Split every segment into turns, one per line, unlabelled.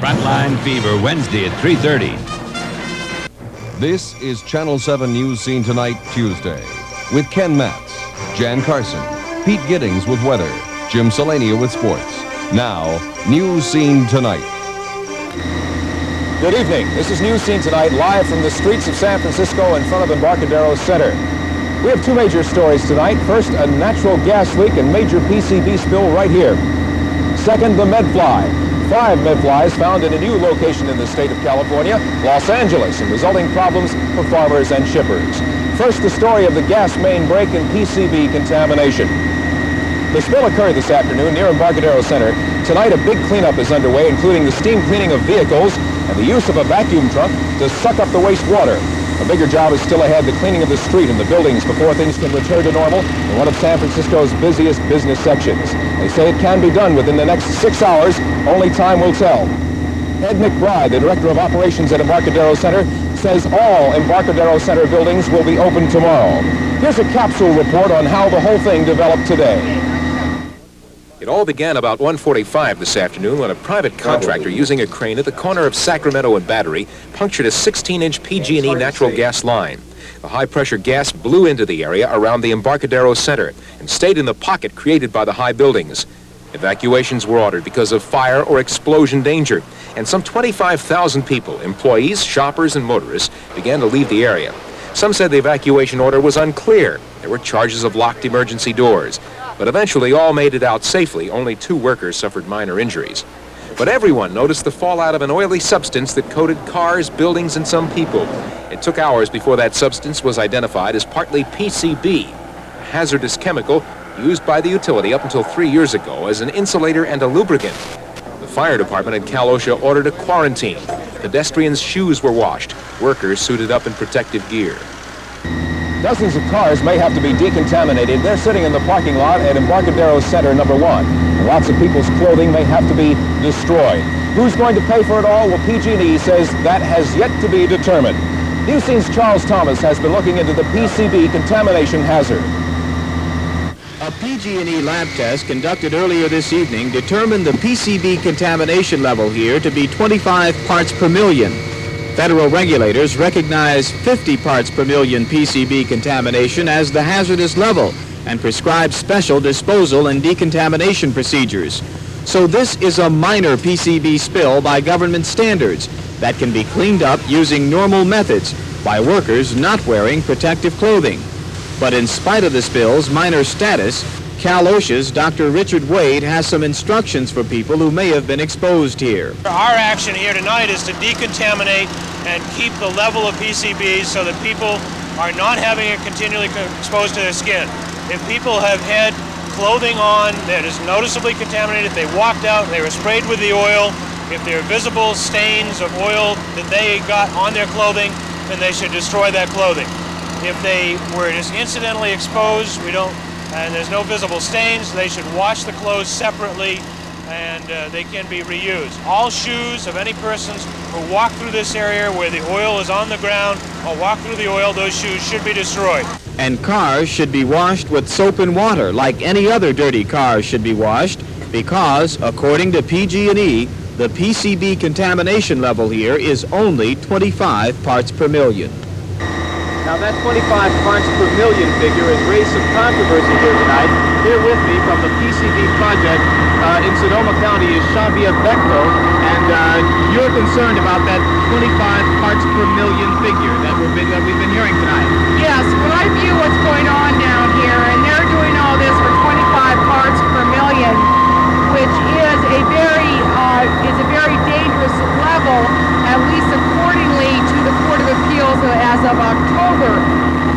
Frontline Fever, Wednesday at 3.30.
This is Channel 7 News Scene Tonight, Tuesday, with Ken Matz, Jan Carson, Pete Giddings with weather, Jim Selania with sports. Now, News Scene Tonight.
Good evening. This is News Scene Tonight, live from the streets of San Francisco in front of the Embarcadero Center. We have two major stories tonight. First, a natural gas leak and major PCB spill right here. Second, the medfly. Five medflies found in a new location in the state of California, Los Angeles, and resulting problems for farmers and shippers. First, the story of the gas main break and PCB contamination. The spill occurred this afternoon near Embarcadero Center. Tonight, a big cleanup is underway, including the steam cleaning of vehicles and the use of a vacuum truck to suck up the wastewater. A bigger job is still ahead, the cleaning of the street and the buildings before things can return to normal in one of San Francisco's busiest business sections. They say it can be done within the next six hours. Only time will tell. Ed McBride, the Director of Operations at Embarcadero Center, says all Embarcadero Center buildings will be open tomorrow. Here's a capsule report on how the whole thing developed today.
It all began about 1.45 this afternoon when a private contractor using a crane at the corner of Sacramento and Battery punctured a 16-inch PG&E natural gas line. The high-pressure gas blew into the area around the Embarcadero Center and stayed in the pocket created by the high buildings. Evacuations were ordered because of fire or explosion danger, and some 25,000 people, employees, shoppers, and motorists, began to leave the area. Some said the evacuation order was unclear. There were charges of locked emergency doors. But eventually all made it out safely. Only two workers suffered minor injuries. But everyone noticed the fallout of an oily substance that coated cars, buildings, and some people. It took hours before that substance was identified as partly PCB, a hazardous chemical used by the utility up until three years ago as an insulator and a lubricant. The fire department at Cal OSHA ordered a quarantine. Pedestrians' shoes were washed. Workers suited up in protective gear.
Dozens of cars may have to be decontaminated. They're sitting in the parking lot at Embarcadero Center number one. Lots of people's clothing may have to be destroyed. Who's going to pay for it all? Well, PG&E says that has yet to be determined. News Scene's Charles Thomas has been looking into the PCB contamination hazard.
A PG&E lab test conducted earlier this evening determined the PCB contamination level here to be 25 parts per million. Federal regulators recognize 50 parts per million PCB contamination as the hazardous level and prescribe special disposal and decontamination procedures. So this is a minor PCB spill by government standards that can be cleaned up using normal methods by workers not wearing protective clothing. But in spite of the spill's minor status, Cal OSHA's Dr. Richard Wade has some instructions for people who may have been exposed here.
Our action here tonight is to decontaminate and keep the level of PCBs so that people are not having it continually exposed to their skin. If people have had clothing on that is noticeably contaminated, if they walked out, they were sprayed with the oil, if there are visible stains of oil that they got on their clothing, then they should destroy that clothing. If they were just incidentally exposed, we don't and there's no visible stains. They should wash the clothes separately and uh, they can be reused. All shoes of any persons who walk through this area where the oil is on the ground or walk through the oil, those shoes should be destroyed.
And cars should be washed with soap and water like any other dirty cars should be washed because, according to PG&E, the PCB contamination level here is only 25 parts per million.
Now that 25 parts per million figure has raised some controversy here tonight. Here with me from the PCB project uh, in Sonoma County is Shavia Becklo, and uh, you're concerned about that 25 parts per million figure that we've been, that we've been hearing tonight.
Yes, when I view what's going on down here, and they're doing all this for 25 parts per million, which is a very uh, is a very dangerous level, at least accordingly to the Court of Appeals as of October.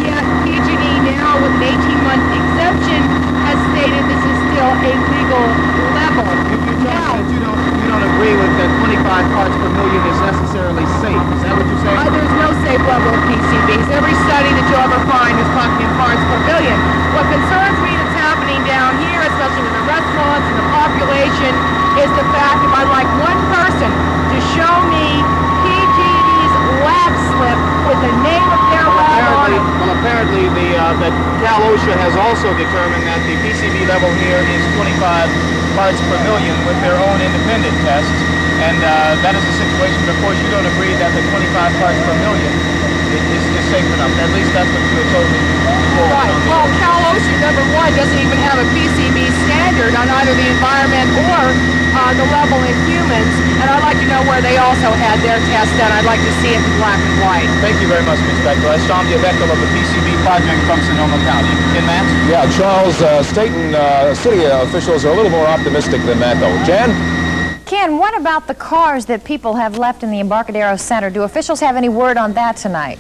Yet PG&E now, with an 18-month exemption, has stated this is still a legal level.
If you now, you don't, you don't agree with that 25 parts per million is necessarily safe. Is that what you're saying?
Uh, there's no safe level of PCBs. Every study that you ever find is talking in parts per million. What concerns me that's happening down here, especially with the restaurants and the is the fact if I'd like one person to show me PG&E's lab slip with the name of their
well,
lab on it.
well, apparently the uh, that Cal OSHA has also determined that the PCB level here is 25 parts per million with their own independent tests, and uh, that is the situation. But of course, you don't agree that the 25 parts per million is, is, safe enough. At least that's what you had told me before.
Right. Well, Cal OSHA number one doesn't even have a PCB standard on either the environment or uh, the level in humans. And I'd like to know where they also had their test done. I'd like to see it in black and white.
Thank you very much, Ms. Bechtel. That's Sean Bechtel of the PCB project from Sonoma County. Ken Matz?
Yeah, Charles, uh, state and uh, city officials are a little more optimistic than that, though. Jan?
Ken, what about the cars that people have left in the Embarcadero Center? Do officials have any word on that tonight?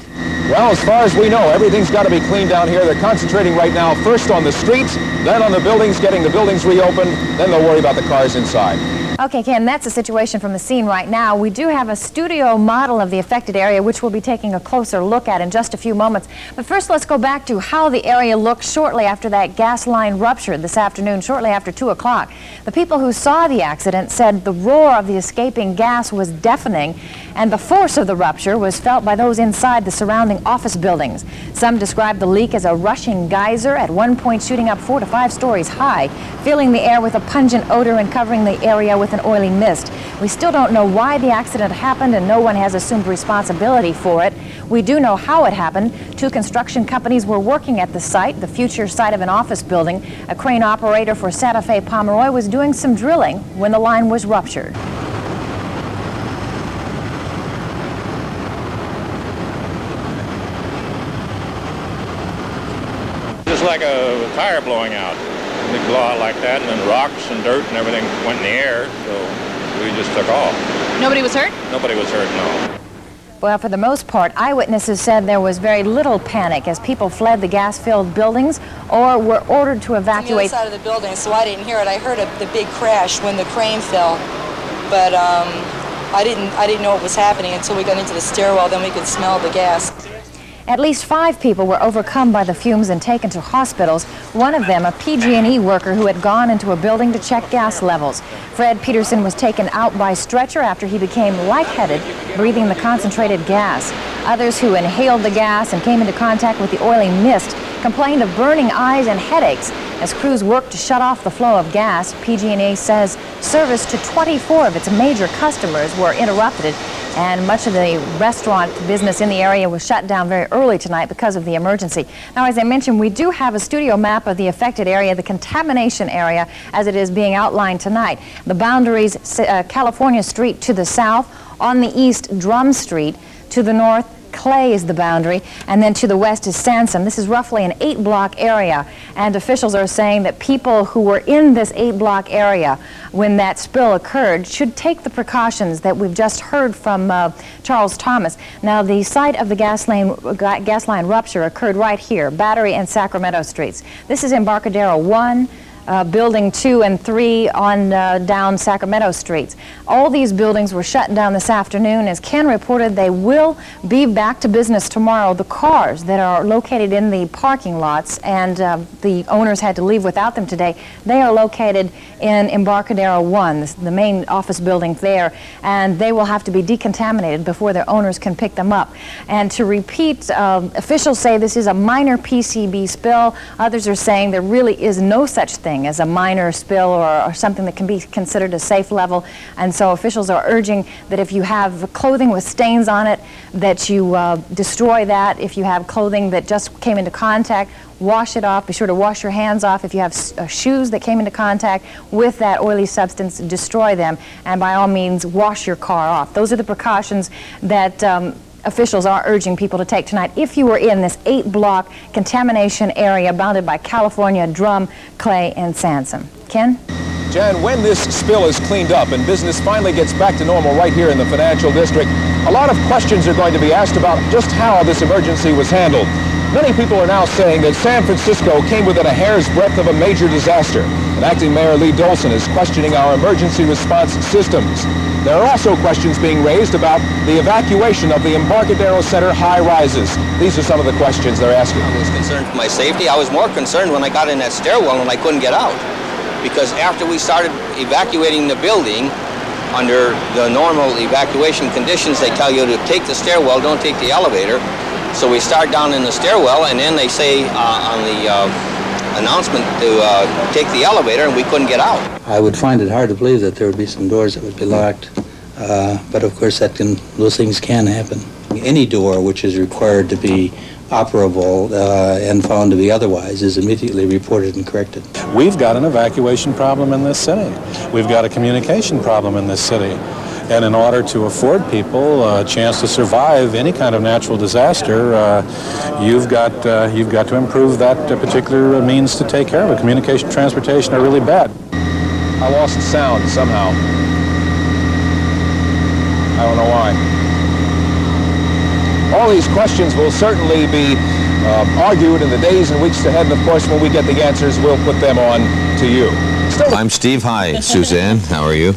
Well, as far as we know, everything's got to be cleaned down here. They're concentrating right now first on the streets, then on the buildings, getting the buildings reopened, then they'll worry about the cars inside.
Okay, Ken, that's the situation from the scene right now. We do have a studio model of the affected area, which we'll be taking a closer look at in just a few moments. But first, let's go back to how the area looked shortly after that gas line ruptured this afternoon, shortly after 2 o'clock. The people who saw the accident said the roar of the escaping gas was deafening, and the force of the rupture was felt by those inside the surrounding office buildings. Some described the leak as a rushing geyser, at one point shooting up four to five stories high, filling the air with a pungent odor and covering the area with an oily mist. We still don't know why the accident happened and no one has assumed responsibility for it. We do know how it happened. Two construction companies were working at the site, the future site of an office building. A crane operator for Santa Fe Pomeroy was doing some drilling when the line was ruptured.
Just like a tire blowing out. They blow out like that, and then rocks and dirt and everything went in the air, so we just took off.
Nobody was hurt?
Nobody was hurt, no.
Well, for the most part, eyewitnesses said there was very little panic as people fled the gas-filled buildings or were ordered to
On the other
evacuate.
side of the building, so I didn't hear it. I heard a, the big crash when the crane fell, but um, I didn't. I didn't know what was happening until we got into the stairwell. Then we could smell the gas.
At least five people were overcome by the fumes and taken to hospitals. One of them, a PG&E worker who had gone into a building to check gas levels. Fred Peterson was taken out by stretcher after he became lightheaded, breathing the concentrated gas. Others who inhaled the gas and came into contact with the oily mist complained of burning eyes and headaches. As crews worked to shut off the flow of gas, PG&E says service to 24 of its major customers were interrupted and much of the restaurant business in the area was shut down very early tonight because of the emergency. Now, as I mentioned, we do have a studio map of the affected area, the contamination area, as it is being outlined tonight. The boundaries, uh, California Street to the south, on the east, Drum Street, to the north, Clay is the boundary, and then to the west is Sansome. This is roughly an eight-block area, and officials are saying that people who were in this eight-block area when that spill occurred should take the precautions that we've just heard from uh, Charles Thomas. Now, the site of the gas line, gas line rupture occurred right here, Battery and Sacramento Streets. This is Embarcadero 1, uh, building two and three on uh, down Sacramento streets. All these buildings were shut down this afternoon. As Ken reported, they will be back to business tomorrow. The cars that are located in the parking lots and uh, the owners had to leave without them today, they are located in Embarcadero 1, this- the main office building there, and they will have to be decontaminated before their owners can pick them up. And to repeat, um, officials say this is a minor PCB spill. Others are saying there really is no such thing as a minor spill or, or something that can be considered a safe level. And so officials are urging that if you have clothing with stains on it, that you uh, destroy that. If you have clothing that just came into contact, wash it off. Be sure to wash your hands off. If you have uh, shoes that came into contact with that oily substance, destroy them. And by all means, wash your car off. Those are the precautions that um, officials are urging people to take tonight if you were in this eight block contamination area bounded by California, Drum, Clay, and Sansome. Ken?
Jan, when this spill is cleaned up and business finally gets back to normal right here in the financial district, a lot of questions are going to be asked about just how this emergency was handled. Many people are now saying that San Francisco came within a hair's breadth of a major disaster. And acting Mayor Lee Dolson is questioning our emergency response systems. There are also questions being raised about the evacuation of the Embarcadero Center high rises. These are some of the questions they're asking.
I was concerned for my safety. I was more concerned when I got in that stairwell and I couldn't get out. Because after we started evacuating the building, under the normal evacuation conditions, they tell you to take the stairwell, don't take the elevator. So we start down in the stairwell, and then they say uh, on the uh, announcement to uh, take the elevator, and we couldn't get out.
I would find it hard to believe that there would be some doors that would be locked Uh, but of course, that can those things can happen. Any door which is required to be operable uh, and found to be otherwise is immediately reported and corrected.
We've got an evacuation problem in this city. We've got a communication problem in this city. And in order to afford people a chance to survive any kind of natural disaster, uh, you've got uh, you've got to improve that uh, particular means to take care of it. Communication, transportation are really bad.
I lost sound somehow. I don't know why. All these questions will certainly be uh, argued in the days and weeks ahead, and of course, when we get the answers, we'll put them on to you.
Still I'm Steve. Hi, Suzanne. How are you?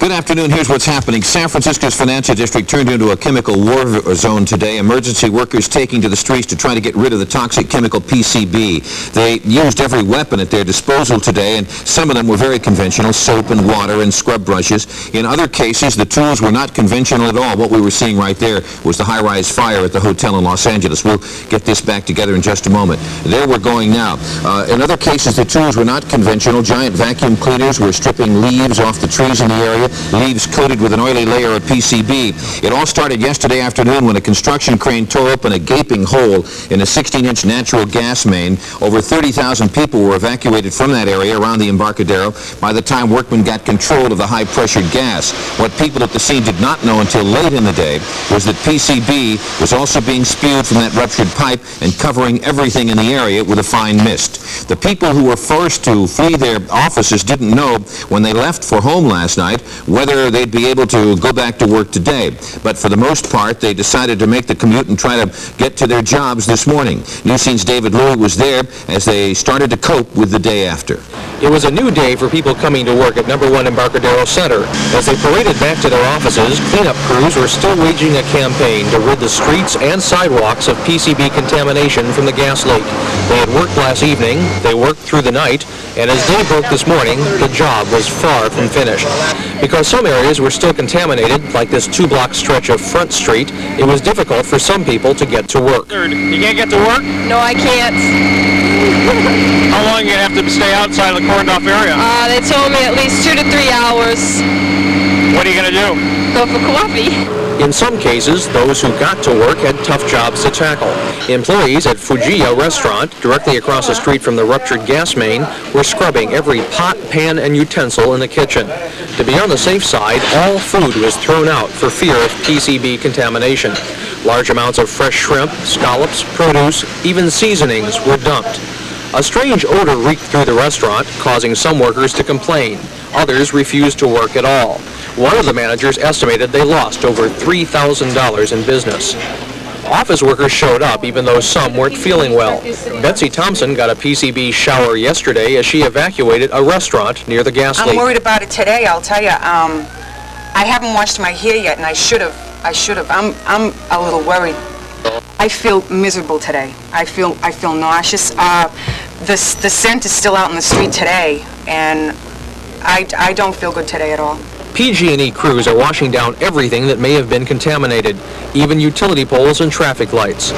Good afternoon. Here's what's happening. San Francisco's financial district turned into a chemical war zone today. Emergency workers taking to the streets to try to get rid of the toxic chemical PCB. They used every weapon at their disposal today, and some of them were very conventional, soap and water and scrub brushes. In other cases, the tools were not conventional at all. What we were seeing right there was the high-rise fire at the hotel in Los Angeles. We'll get this back together in just a moment. There we're going now. Uh, in other cases, the tools were not conventional. Giant vacuum cleaners were stripping leaves off the trees in the area leaves coated with an oily layer of PCB. It all started yesterday afternoon when a construction crane tore open a gaping hole in a 16-inch natural gas main. Over 30,000 people were evacuated from that area around the Embarcadero by the time workmen got control of the high-pressure gas. What people at the scene did not know until late in the day was that PCB was also being spewed from that ruptured pipe and covering everything in the area with a fine mist. The people who were forced to flee their offices didn't know when they left for home last night whether they'd be able to go back to work today. But for the most part, they decided to make the commute and try to get to their jobs this morning. News Scene's David Louie was there as they started to cope with the day after.
It was a new day for people coming to work at number one Embarcadero Center. As they paraded back to their offices, cleanup crews were still waging a campaign to rid the streets and sidewalks of PCB contamination from the gas leak. They had worked last evening, they worked through the night, and as day broke this morning, the job was far from finished. Because some areas were still contaminated, like this two-block stretch of Front Street, it was difficult for some people to get to work.
You can't get to work?
No, I can't.
How long are you going to have to stay outside of the cordoned off area?
Uh, they told me at least two to three hours.
What are you going to do?
Go for coffee.
In some cases, those who got to work had tough jobs to tackle. Employees at Fujiya restaurant, directly across the street from the ruptured gas main, were scrubbing every pot, pan, and utensil in the kitchen. To be on the safe side, all food was thrown out for fear of PCB contamination. Large amounts of fresh shrimp, scallops, produce, even seasonings were dumped. A strange odor reeked through the restaurant, causing some workers to complain. Others refused to work at all. One of the managers estimated they lost over $3,000 in business. Office workers showed up even though some weren't feeling well. Betsy Thompson got a PCB shower yesterday as she evacuated a restaurant near the gas leak.
I'm worried about it today, I'll tell you. Um, I haven't washed my hair yet and I should have. I should have. I'm, I'm a little worried. I feel miserable today. I feel, I feel nauseous. Uh, the, the scent is still out in the street today and I, I don't feel good today at all.
PG&E crews are washing down everything that may have been contaminated, even utility poles and traffic lights.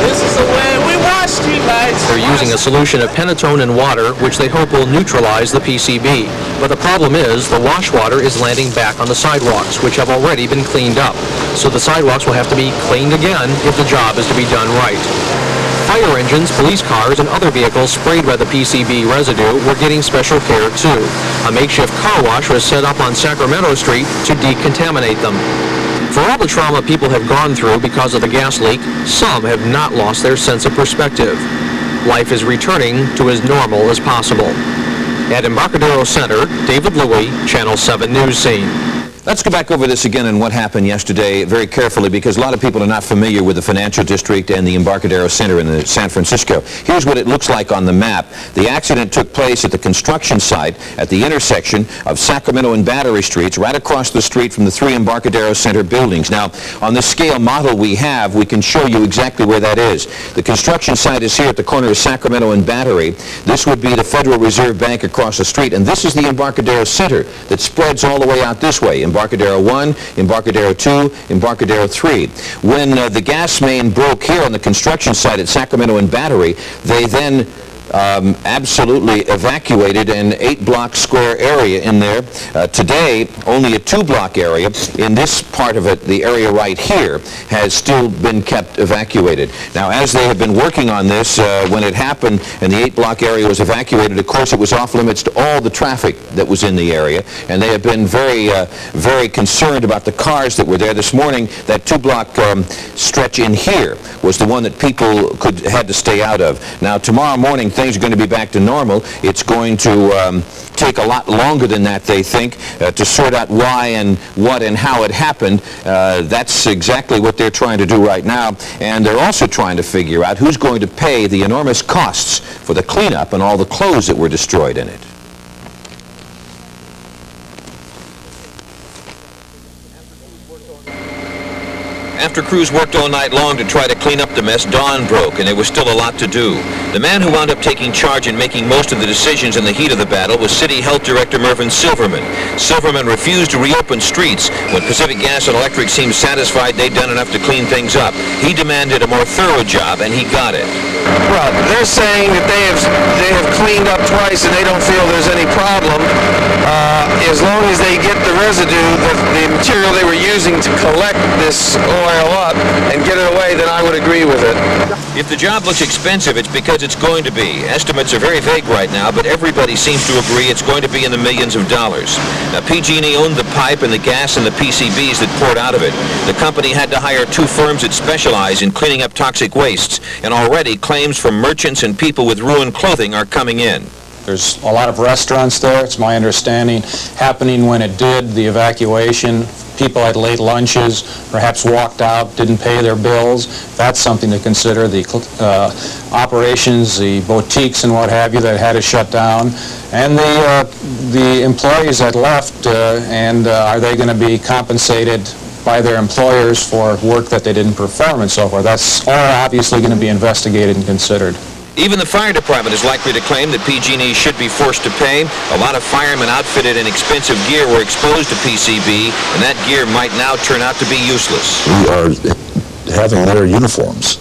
This is the way we wash street lights.
They're using a solution of Penetone and water, which they hope will neutralize the PCB. But the problem is the wash water is landing back on the sidewalks, which have already been cleaned up. So the sidewalks will have to be cleaned again if the job is to be done right. Fire engines, police cars, and other vehicles sprayed by the PCB residue were getting special care too. A makeshift car wash was set up on Sacramento Street to decontaminate them. For all the trauma people have gone through because of the gas leak, some have not lost their sense of perspective. Life is returning to as normal as possible. At Embarcadero Center, David Louie, Channel 7 News Scene.
Let's go back over this again and what happened yesterday very carefully because a lot of people are not familiar with the financial district and the Embarcadero Center in San Francisco. Here's what it looks like on the map. The accident took place at the construction site at the intersection of Sacramento and Battery Streets right across the street from the three Embarcadero Center buildings. Now, on the scale model we have, we can show you exactly where that is. The construction site is here at the corner of Sacramento and Battery. This would be the Federal Reserve Bank across the street, and this is the Embarcadero Center that spreads all the way out this way. Embarcadero 1, Embarcadero 2, Embarcadero 3. When uh, the gas main broke here on the construction site at Sacramento and Battery, they then um, absolutely evacuated an eight-block square area in there. Uh, today, only a two-block area. In this part of it, the area right here, has still been kept evacuated. Now, as they have been working on this, uh, when it happened and the eight-block area was evacuated, of course, it was off limits to all the traffic that was in the area, and they have been very, uh, very concerned about the cars that were there. This morning, that two-block um, stretch in here was the one that people could had to stay out of. Now, tomorrow morning, things are going to be back to normal. It's going to um, take a lot longer than that, they think, uh, to sort out why and what and how it happened. Uh, that's exactly what they're trying to do right now. And they're also trying to figure out who's going to pay the enormous costs for the cleanup and all the clothes that were destroyed in it. After crews worked all night long to try to clean up the mess, dawn broke and there was still a lot to do. The man who wound up taking charge and making most of the decisions in the heat of the battle was City Health Director Mervyn Silverman. Silverman refused to reopen streets when Pacific Gas and Electric seemed satisfied they'd done enough to clean things up. He demanded a more thorough job and he got it.
Well, they're saying that they have they have cleaned up twice and they don't feel there's any problem uh, as long as they get the residue, the, the material they were using to collect this oil up and get it away, then I would agree with it.
If the job looks expensive, it's because it's going to be. Estimates are very vague right now, but everybody seems to agree it's going to be in the millions of dollars. Now, PG&E owned the pipe and the gas and the PCBs that poured out of it. The company had to hire two firms that specialize in cleaning up toxic wastes, and already claims from merchants and people with ruined clothing are coming in.
There's a lot of restaurants there, it's my understanding, happening when it did, the evacuation. People had late lunches, perhaps walked out, didn't pay their bills. That's something to consider. The uh, operations, the boutiques and what have you that had to shut down. And the, uh, the employees that left, uh, and uh, are they going to be compensated by their employers for work that they didn't perform and so forth. That's all obviously going to be investigated and considered.
Even the fire department is likely to claim that PG&E should be forced to pay. A lot of firemen outfitted in expensive gear were exposed to PCB, and that gear might now turn out to be useless.
We are having their uniforms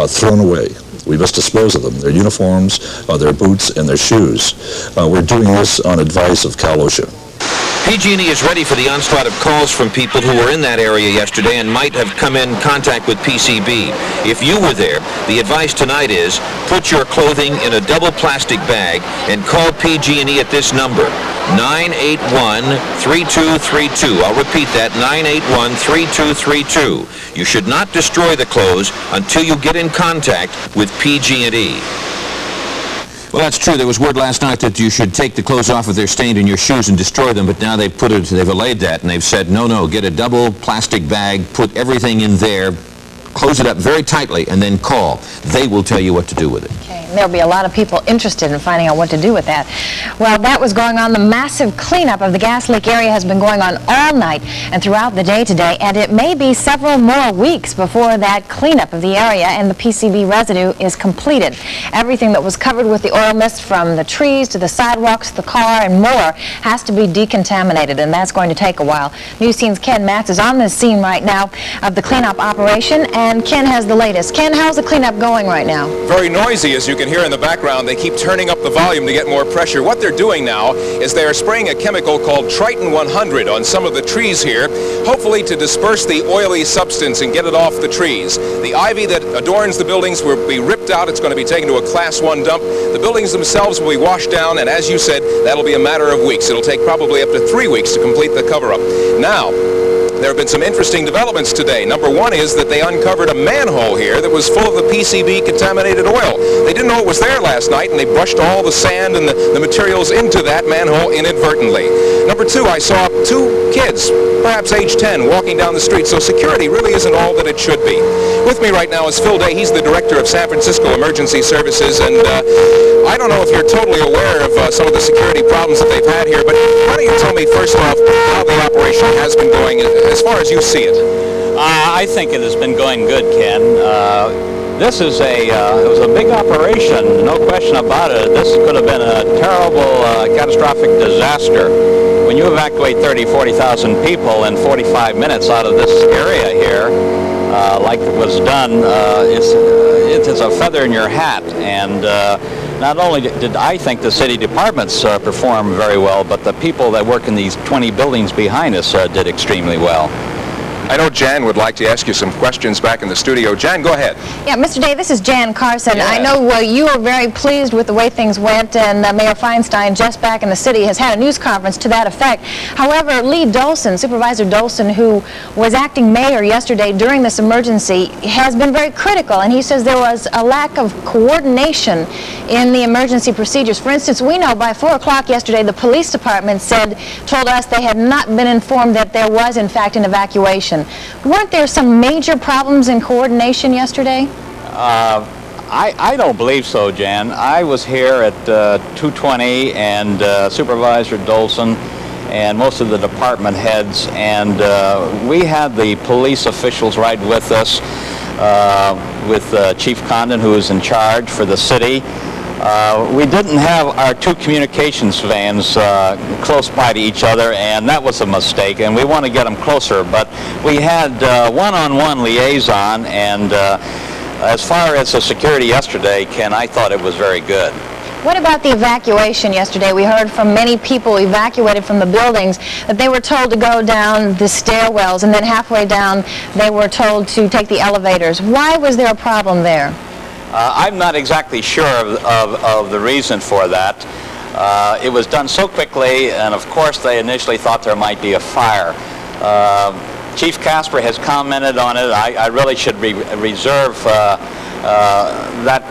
uh, thrown away. We must dispose of them, their uniforms, uh, their boots, and their shoes. Uh, we're doing this on advice of Cal OSHA.
PG&E is ready for the onslaught of calls from people who were in that area yesterday and might have come in contact with PCB. If you were there, the advice tonight is put your clothing in a double plastic bag and call PG&E at this number, 981-3232. I'll repeat that, 981-3232. You should not destroy the clothes until you get in contact with PG&E. Well, that's true. There was word last night that you should take the clothes off if they're stained in your shoes and destroy them, but now they've put it, they've allayed that, and they've said, no, no, get a double plastic bag, put everything in there, close it up very tightly, and then call. They will tell you what to do with it.
Okay. There'll be a lot of people interested in finding out what to do with that. Well, that was going on. The massive cleanup of the gas leak area has been going on all night and throughout the day today, and it may be several more weeks before that cleanup of the area and the PCB residue is completed. Everything that was covered with the oil mist from the trees to the sidewalks, the car, and more has to be decontaminated, and that's going to take a while. News Scene's Ken Matz is on the scene right now of the cleanup operation, and Ken has the latest. Ken, how's the cleanup going right now?
Very noisy, as you can hear in the background. They keep turning up the volume to get more pressure. What they're doing now is they are spraying a chemical called Triton 100 on some of the trees here, hopefully to disperse the oily substance and get it off the trees. The ivy that adorns the buildings will be ripped out. It's going to be taken to a class one dump. The buildings themselves will be washed down, and as you said, that'll be a matter of weeks. It'll take probably up to three weeks to complete the cover-up. Now, there have been some interesting developments today. Number one is that they uncovered a manhole here that was full of the PCB contaminated oil. They didn't know it was there last night, and they brushed all the sand and the, the materials into that manhole inadvertently. Number two, I saw two kids, perhaps age 10, walking down the street, so security really isn't all that it should be. With me right now is Phil Day. He's the director of San Francisco Emergency Services, and uh, I don't know if you're totally aware of uh, some of the security problems that they've had here, but why don't you tell me first off how the operation has been going as far as you see it?
Uh, I think it has been going good, Ken. Uh, this is a uh, it was a big operation, no question about it. This could have been a terrible, uh, catastrophic disaster. When you evacuate 30, 40,000 people in 45 minutes out of this area here, uh, like it was done, uh, it's, it is a feather in your hat. And not only did I think the city departments uh, perform very well, but the people that work in these 20 buildings behind us uh, did extremely well.
I know Jan would like to ask you some questions back in the studio. Jan, go ahead.
Yeah, Mr. Day, this is Jan Carson.
Yeah.
I know uh, you were very pleased with the way things went, and uh, Mayor Feinstein, just back in the city, has had a news conference to that effect. However, Lee Dolson, Supervisor Dolson, who was acting mayor yesterday during this emergency, has been very critical, and he says there was a lack of coordination in the emergency procedures. For instance, we know by 4 o'clock yesterday, the police department said, told us they had not been informed that there was, in fact, an evacuation. Weren't there some major problems in coordination yesterday?
Uh, I, I don't believe so, Jan. I was here at uh, 220 and uh, Supervisor Dolson and most of the department heads, and uh, we had the police officials right with us, uh, with uh, Chief Condon, who is in charge for the city. Uh, we didn't have our two communications vans uh, close by to each other, and that was a mistake, and we want to get them closer. But we had uh, one-on-one liaison, and uh, as far as the security yesterday, Ken, I thought it was very good.
What about the evacuation yesterday? We heard from many people evacuated from the buildings that they were told to go down the stairwells, and then halfway down they were told to take the elevators. Why was there a problem there?
Uh, I'm not exactly sure of, of, of the reason for that. Uh, it was done so quickly, and of course they initially thought there might be a fire. Uh, Chief Casper has commented on it. I, I really should re reserve uh, uh, that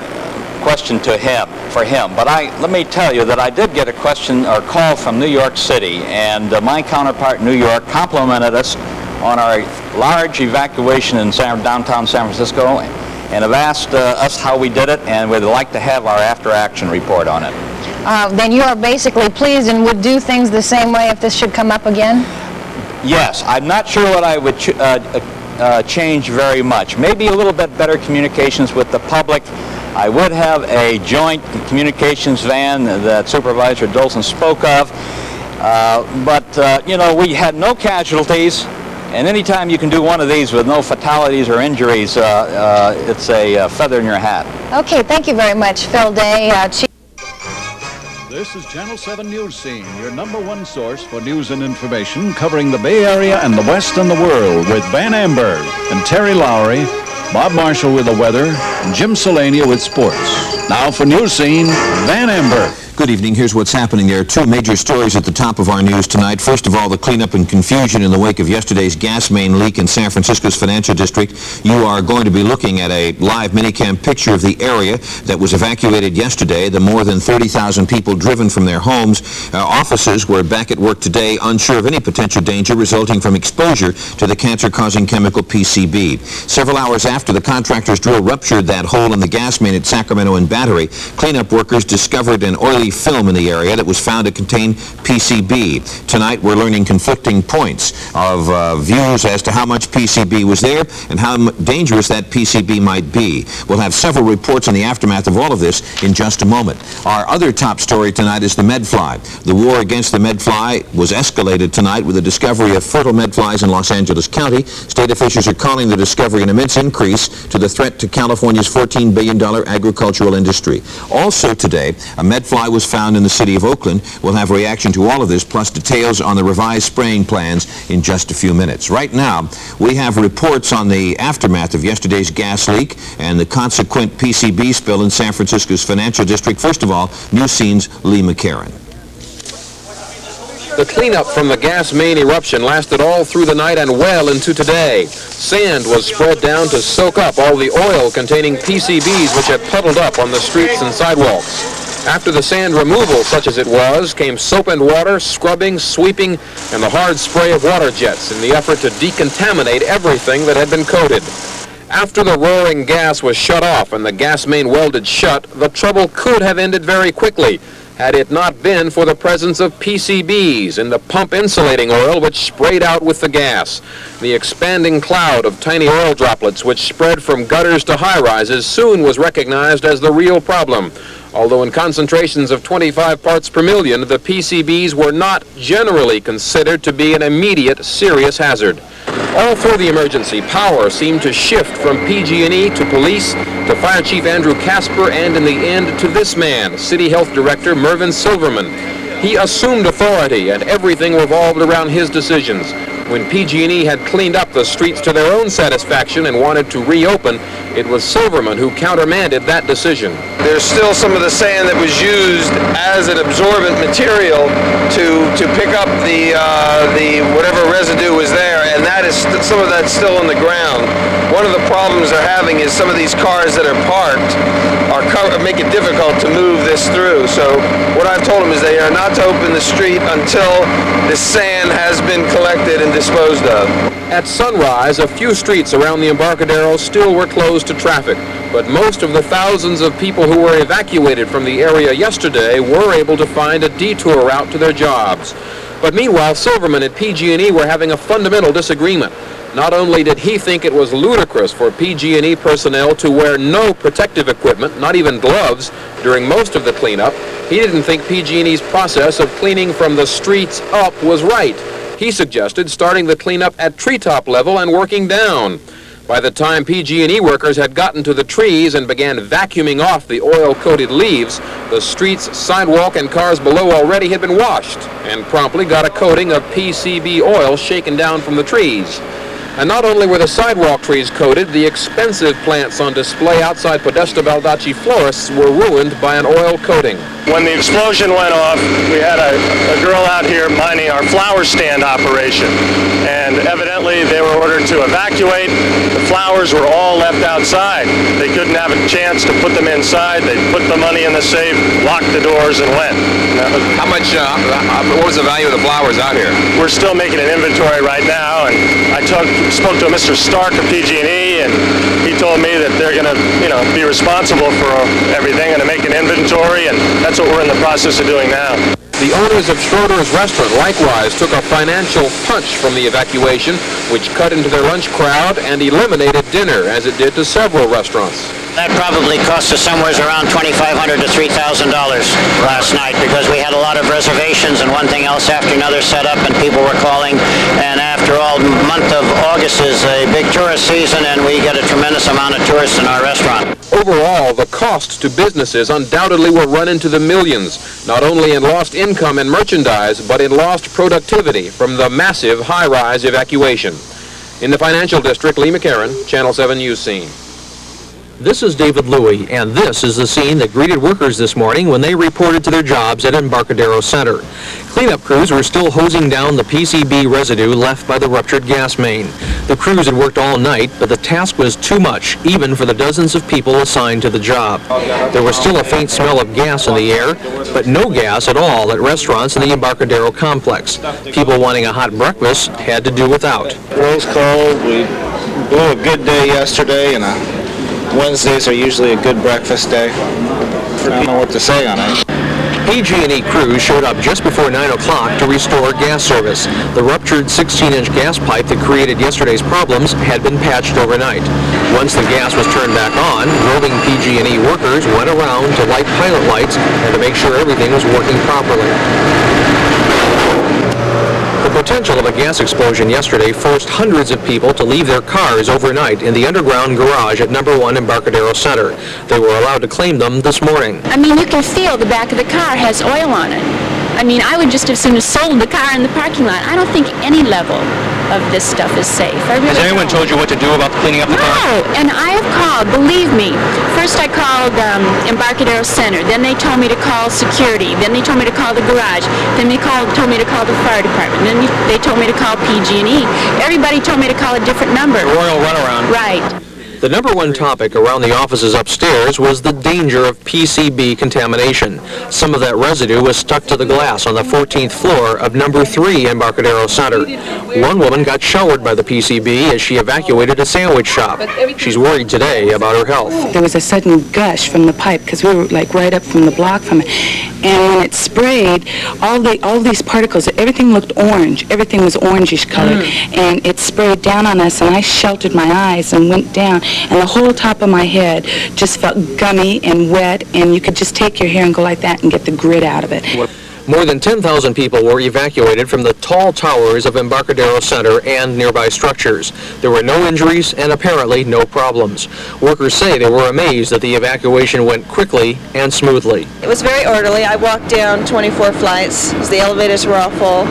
question to him, for him. But I, let me tell you that I did get a question or call from New York City, and uh, my counterpart in New York complimented us on our large evacuation in San, downtown San Francisco and have asked uh, us how we did it, and we'd like to have our after-action report on it.
Uh, then you are basically pleased and would do things the same way if this should come up again?
Yes, I'm not sure what I would ch uh, uh, change very much. Maybe a little bit better communications with the public. I would have a joint communications van that Supervisor Dolson spoke of, uh, but, uh, you know, we had no casualties. And anytime you can do one of these with no fatalities or injuries, uh, uh, it's a uh, feather in your hat.
Okay, thank you very much, Phil Day. Uh, Chief
This is Channel 7 News Scene, your number one source for news and information covering the Bay Area and the West and the world with Van Amburg and Terry Lowry, Bob Marshall with the weather, and Jim Solania with sports. Now for News Scene, Van Amburg.
Good evening. Here's what's happening. There are two major stories at the top of our news tonight. First of all, the cleanup and confusion in the wake of yesterday's gas main leak in San Francisco's financial district. You are going to be looking at a live minicam picture of the area that was evacuated yesterday. The more than 30,000 people driven from their homes. Uh, offices were back at work today, unsure of any potential danger resulting from exposure to the cancer-causing chemical PCB. Several hours after the contractor's drill ruptured that hole in the gas main at Sacramento and Battery, cleanup workers discovered an oily film in the area that was found to contain PCB. Tonight, we're learning conflicting points of uh, views as to how much PCB was there and how dangerous that PCB might be. We'll have several reports on the aftermath of all of this in just a moment. Our other top story tonight is the medfly. The war against the medfly was escalated tonight with the discovery of fertile medflies in Los Angeles County. State officials are calling the discovery an immense increase to the threat to California's $14 billion agricultural industry. Also today, a medfly was found in the city of Oakland. We'll have reaction to all of this, plus details on the revised spraying plans in just a few minutes. Right now, we have reports on the aftermath of yesterday's gas leak and the consequent PCB spill in San Francisco's financial district. First of all, News Scene's Lee McCarran.
The cleanup from the gas main eruption lasted all through the night and well into today. Sand was spread down to soak up all the oil containing PCBs which had puddled up on the streets and sidewalks. After the sand removal, such as it was, came soap and water, scrubbing, sweeping, and the hard spray of water jets in the effort to decontaminate everything that had been coated. After the roaring gas was shut off and the gas main welded shut, the trouble could have ended very quickly had it not been for the presence of PCBs in the pump insulating oil which sprayed out with the gas. The expanding cloud of tiny oil droplets which spread from gutters to high-rises soon was recognized as the real problem. Although in concentrations of 25 parts per million, the PCBs were not generally considered to be an immediate serious hazard.
All through the emergency, power seemed to shift from PG&E to police to Fire Chief Andrew Casper and in the end to this man, City Health Director Mervyn Silverman. He assumed authority and everything revolved around his decisions. When PG&E had cleaned up the streets to their own satisfaction and wanted to reopen, it was Silverman who countermanded that decision.
There's still some of the sand that was used as an absorbent material to to pick up the uh, the whatever residue was there, and that is some of that's still in the ground. One of the problems they're having is some of these cars that are parked are make it difficult to move this through. So what I've told them is they are not to open the street until the sand has been collected and disposed of.
At sunrise, a few streets around the Embarcadero still were closed to traffic, but most of the thousands of people who were evacuated from the area yesterday were able to find a detour route to their jobs. But meanwhile, Silverman at PG&E were having a fundamental disagreement. Not only did he think it was ludicrous for PG&E personnel to wear no protective equipment, not even gloves, during most of the cleanup, he didn't think PG&E's process of cleaning from the streets up was right. He suggested starting the cleanup at treetop level and working down. By the time PG&E workers had gotten to the trees and began vacuuming off the oil-coated leaves, the streets, sidewalk, and cars below already had been washed and promptly got a coating of PCB oil shaken down from the trees. And not only were the sidewalk trees coated, the expensive plants on display outside Podesta Baldocchi Florists were ruined by an oil coating.
When the explosion went off, we had a, a girl out here minding our flower stand operation. And evidently they were ordered to evacuate. The flowers were all left outside. They couldn't have a chance to put them inside. They put the money in the safe, locked the doors, and went.
How much, uh, what was the value of the flowers out here?
We're still making an inventory right now, and I talked, spoke to Mr. Stark of PG&E, and he told me that they're going to, you know, be responsible for everything and to make an inventory, and that's what we're in the process of doing now.
The owners of Schroeder's restaurant likewise took a financial punch from the evacuation, which cut into their lunch crowd and eliminated dinner, as it did to several restaurants.
That probably cost us somewhere around 2,500 to $3,000 last night because we had a lot of reservations and one thing else after another set up and people were calling. And after all, month of August is a big tourist season and we get a tremendous amount of tourists in our restaurant.
Overall, the costs to businesses undoubtedly will run into the millions, not only in lost income and merchandise, but in lost productivity from the massive high-rise evacuation. In the financial district, Lee McCarron, Channel 7 News Scene.
This is David Louie, and this is the scene that greeted workers this morning when they reported to their jobs at Embarcadero Center. Cleanup crews were still hosing down the PCB residue left by the ruptured gas main. The crews had worked all night, but the task was too much, even for the dozens of people assigned to the job. There was still a faint smell of gas in the air, but no gas at all at restaurants in the Embarcadero complex. People wanting a hot breakfast had to do without.
Rose cold. We blew a good day yesterday, and a Wednesdays are usually a good breakfast day. I don't know what to say on it.
PG&E crews showed up just before 9 o'clock to restore gas service. The ruptured 16-inch gas pipe that created yesterday's problems had been patched overnight. Once the gas was turned back on, roving PG&E workers went around to light pilot lights and to make sure everything was working properly. The potential of a gas explosion yesterday forced hundreds of people to leave their cars overnight in the underground garage at number 1 Embarcadero Center. They were allowed to claim them this morning.
I mean, you can feel the back of the car has oil on it. I mean, I would just as soon have sold the car in the parking lot. I don't think any level of this stuff is safe. Really
Has anyone told you what to do about cleaning up the car?
No, and I have called, believe me. First I called um, Embarcadero Center, then they told me to call security, then they told me to call the garage, then they called, told me to call the fire department, then they told me to call PG&E. Everybody told me to call a different number.
Royal runaround.
Right.
The number one topic around the offices upstairs was the danger of PCB contamination. Some of that residue was stuck to the glass on the 14th floor of number 3 Embarcadero Center. One woman got showered by the PCB as she evacuated a sandwich shop. She's worried today about her health.
There was a sudden gush from the pipe because we were like right up from the block from it. And when it sprayed, all the all these particles, everything looked orange. Everything was orangish colored. Mm. And it sprayed down on us and I sheltered my eyes and went down and the whole top of my head just felt gummy and wet and you could just take your hair and go like that and get the grit out of it.
More than 10,000 people were evacuated from the tall towers of Embarcadero Center and nearby structures. There were no injuries and apparently no problems. Workers say they were amazed that the evacuation went quickly and smoothly.
It was very orderly. I walked down 24 flights. The elevators were all full.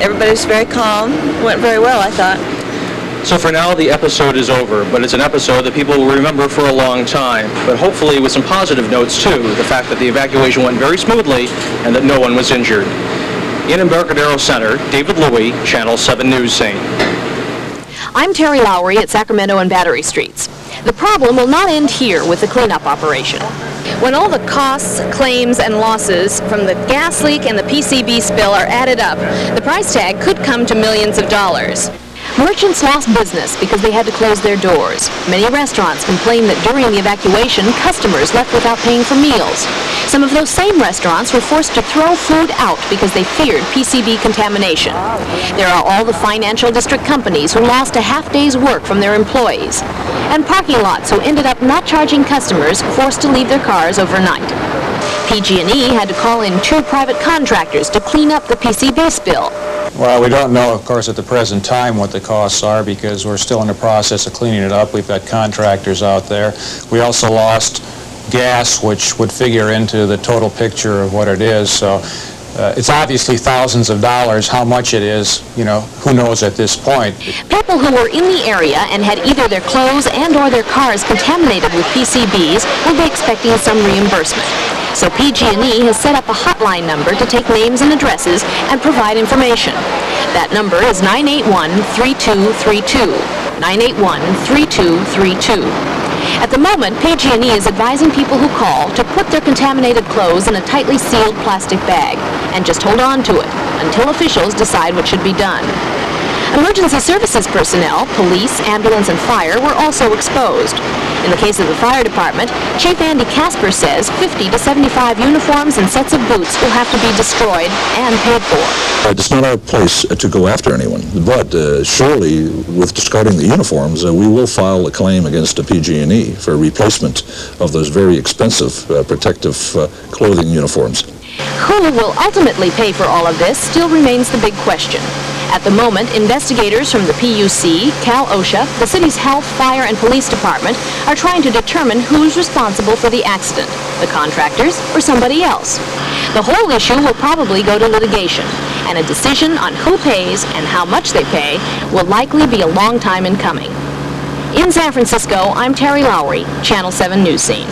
Everybody was very calm. Went very well, I thought.
So for now, the episode is over, but it's an episode that people will remember for a long time. But hopefully with some positive notes too, the fact that the evacuation went very smoothly and that no one was injured. In Embarcadero Center, David Louie, Channel 7 News Scene.
I'm Terry Lowry at Sacramento and Battery Streets. The problem will not end here with the cleanup operation. When all the costs, claims, and losses from the gas leak and the PCB spill are added up, the price tag could come to millions of dollars. Merchants lost business because they had to close their doors. Many restaurants complained that during the evacuation, customers left without paying for meals. Some of those same restaurants were forced to throw food out because they feared PCB contamination. There are all the financial district companies who lost a half day's work from their employees. And parking lots who ended up not charging customers forced to leave their cars overnight. PG&E had to call in two private contractors to clean up the PCB spill.
Well, we don't know, of course, at the present time what the costs are because we're still in the process of cleaning it up. We've got contractors out there. We also lost gas, which would figure into the total picture of what it is. So uh, it's obviously thousands of dollars. How much it is, you know, who knows at this point.
People who were in the area and had either their clothes and or their cars contaminated with PCBs will be expecting some reimbursement. So PG&E has set up a hotline number to take names and addresses and provide information. That number is 981-3232. 981-3232. At the moment, PG&E is advising people who call to put their contaminated clothes in a tightly sealed plastic bag and just hold on to it until officials decide what should be done. Emergency services personnel, police, ambulance, and fire were also exposed. In the case of the fire department, Chief Andy Casper says 50 to 75 uniforms and sets of boots will have to be destroyed and paid for.
Uh, It's not our place uh, to go after anyone, but uh, surely with discarding the uniforms, uh, we will file a claim against the PG&E for replacement of those very expensive uh, protective uh, clothing uniforms.
Who will ultimately pay for all of this still remains the big question. At the moment, investigators from the PUC, Cal OSHA, the city's health, fire, and police department are trying to determine who's responsible for the accident, the contractors or somebody else. The whole issue will probably go to litigation, and a decision on who pays and how much they pay will likely be a long time in coming. In San Francisco, I'm Terry Lowry, Channel 7 News Scene.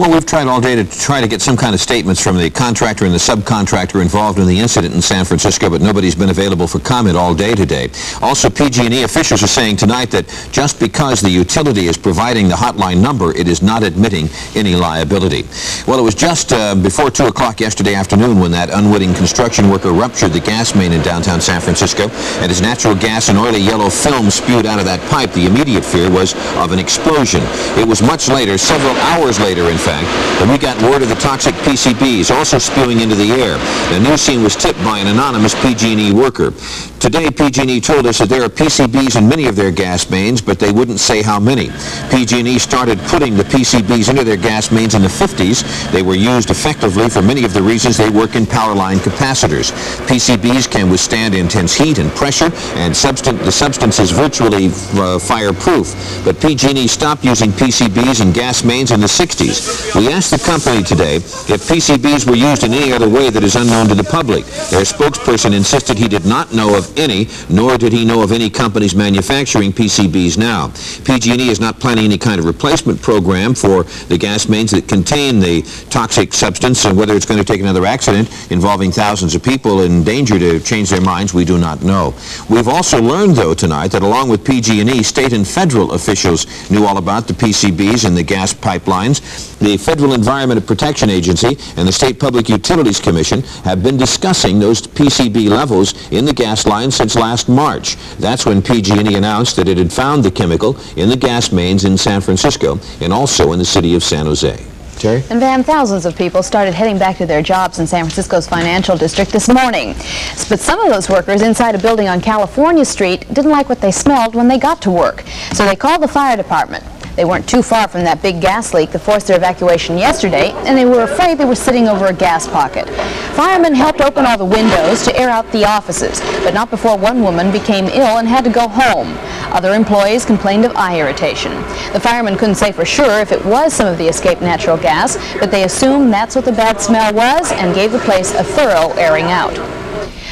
Well, we've tried all day to try to get some kind of statements from the contractor and the subcontractor involved in the incident in San Francisco, but nobody's been available for comment all day today. Also, PG&E officials are saying tonight that just because the utility is providing the hotline number, it is not admitting any liability. Well, it was just uh, before 2 o'clock yesterday afternoon when that unwitting construction worker ruptured the gas main in downtown San Francisco, and as natural gas and oily yellow film spewed out of that pipe, the immediate fear was of an explosion. It was much later, several hours later, in fact, that we got word of the toxic PCBs also spewing into the air. The news scene was tipped by an anonymous PG&E worker. Today, PG&E told us that there are PCBs in many of their gas mains, but they wouldn't say how many. PG&E started putting the PCBs into their gas mains in the 50s. They were used effectively for many of the reasons they work in power line capacitors. PCBs can withstand intense heat and pressure, and the substance is virtually uh, fireproof. But PG&E stopped using PCBs in gas mains in the 60s. We asked the company today if PCBs were used in any other way that is unknown to the public. Their spokesperson insisted he did not know of any, nor did he know of any companies manufacturing PCBs now. PG&E is not planning any kind of replacement program for the gas mains that contain the toxic substance, and whether it's going to take another accident involving thousands of people in danger to change their minds, we do not know. We've also learned, though, tonight that along with PG&E, state and federal officials knew all about the PCBs and the gas pipelines. The Federal Environment Protection Agency and the State Public Utilities Commission have been discussing those PCB levels in the gas lines since last March. That's when PG&E announced that it had found the chemical in the gas mains in San Francisco and also in the city of San Jose. Jerry?
And Van, thousands of people started heading back to their jobs in San Francisco's financial district this morning. But some of those workers inside a building on California Street didn't like what they smelled when they got to work. So they called the fire department. They weren't too far from that big gas leak that forced their evacuation yesterday, and they were afraid they were sitting over a gas pocket. Firemen helped open all the windows to air out the offices, but not before one woman became ill and had to go home. Other employees complained of eye irritation. The firemen couldn't say for sure if it was some of the escaped natural gas, but they assumed that's what the bad smell was and gave the place a thorough airing out.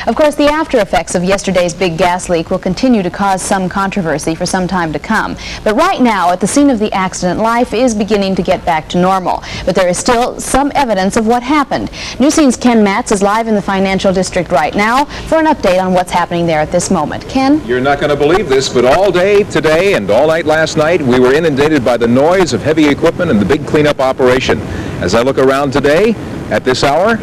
Of course, the after effects of yesterday's big gas leak will continue to cause some controversy for some time to come. But right now, at the scene of the accident, life is beginning to get back to normal. But there is still some evidence of what happened. News Scene's Ken Matz is live in the financial district right now for an update on what's happening there at this moment. Ken?
You're not going to believe this, but all day today and all night last night, we were inundated by the noise of heavy equipment and the big cleanup operation. As I look around today, at this hour,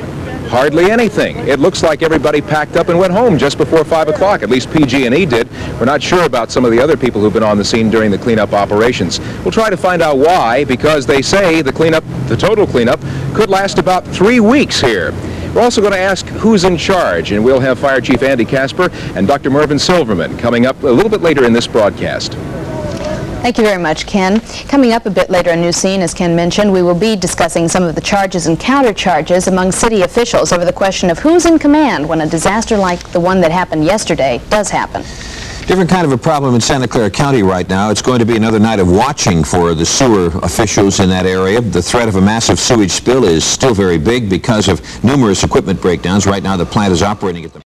Hardly anything. It looks like everybody packed up and went home just before 5 o'clock. At least PG&E did. We're not sure about some of the other people who've been on the scene during the cleanup operations. We'll try to find out why, because they say the cleanup, the total cleanup, could last about three weeks here. We're also going to ask who's in charge, and we'll have Fire Chief Andy Casper and Dr. Mervyn Silverman coming up a little bit later in this broadcast.
Thank you very much, Ken. Coming up a bit later on News Scene, as Ken mentioned, we will be discussing some of the charges and countercharges among city officials over the question of who's in command when a disaster like the one that happened yesterday does happen.
Different kind of a problem in Santa Clara County right now. It's going to be another night of watching for the sewer officials in that area. The threat of a massive sewage spill is still very big because of numerous equipment breakdowns. Right now the plant is operating at the